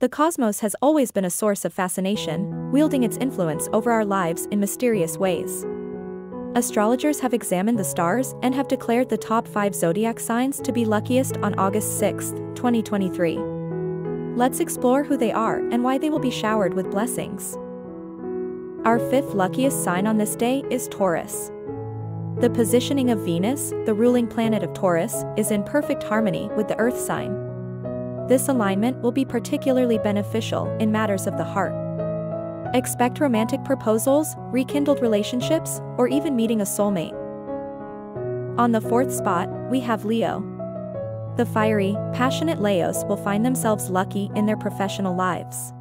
The cosmos has always been a source of fascination, wielding its influence over our lives in mysterious ways. Astrologers have examined the stars and have declared the top 5 zodiac signs to be luckiest on August 6, 2023. Let's explore who they are and why they will be showered with blessings. Our fifth luckiest sign on this day is Taurus. The positioning of Venus, the ruling planet of Taurus, is in perfect harmony with the Earth sign. This alignment will be particularly beneficial in matters of the heart. Expect romantic proposals, rekindled relationships, or even meeting a soulmate. On the fourth spot, we have Leo. The fiery, passionate Leos will find themselves lucky in their professional lives.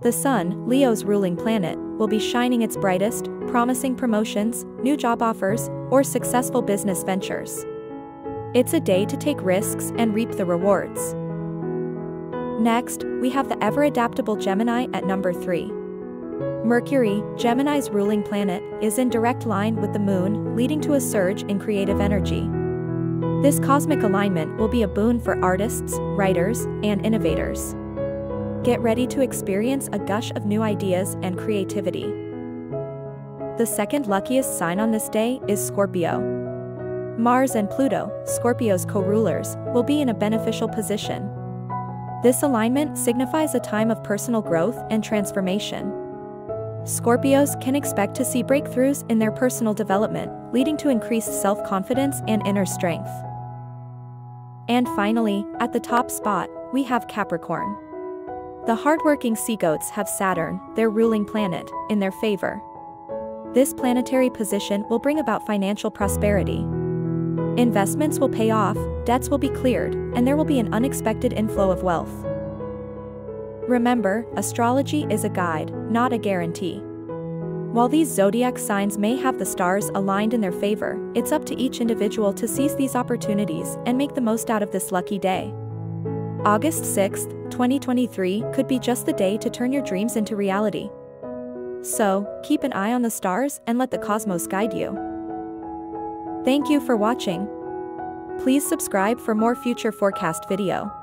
The Sun, Leo's ruling planet, will be shining its brightest, promising promotions, new job offers, or successful business ventures. It's a day to take risks and reap the rewards. Next, we have the ever-adaptable Gemini at number 3. Mercury, Gemini's ruling planet, is in direct line with the moon, leading to a surge in creative energy. This cosmic alignment will be a boon for artists, writers, and innovators. Get ready to experience a gush of new ideas and creativity. The second luckiest sign on this day is Scorpio. Mars and Pluto, Scorpio's co-rulers, will be in a beneficial position, this alignment signifies a time of personal growth and transformation. Scorpios can expect to see breakthroughs in their personal development, leading to increased self-confidence and inner strength. And finally, at the top spot, we have Capricorn. The hardworking seagoats have Saturn, their ruling planet, in their favor. This planetary position will bring about financial prosperity, Investments will pay off, debts will be cleared, and there will be an unexpected inflow of wealth. Remember, astrology is a guide, not a guarantee. While these zodiac signs may have the stars aligned in their favor, it's up to each individual to seize these opportunities and make the most out of this lucky day. August 6, 2023 could be just the day to turn your dreams into reality. So, keep an eye on the stars and let the cosmos guide you. Thank you for watching. Please subscribe for more future forecast video.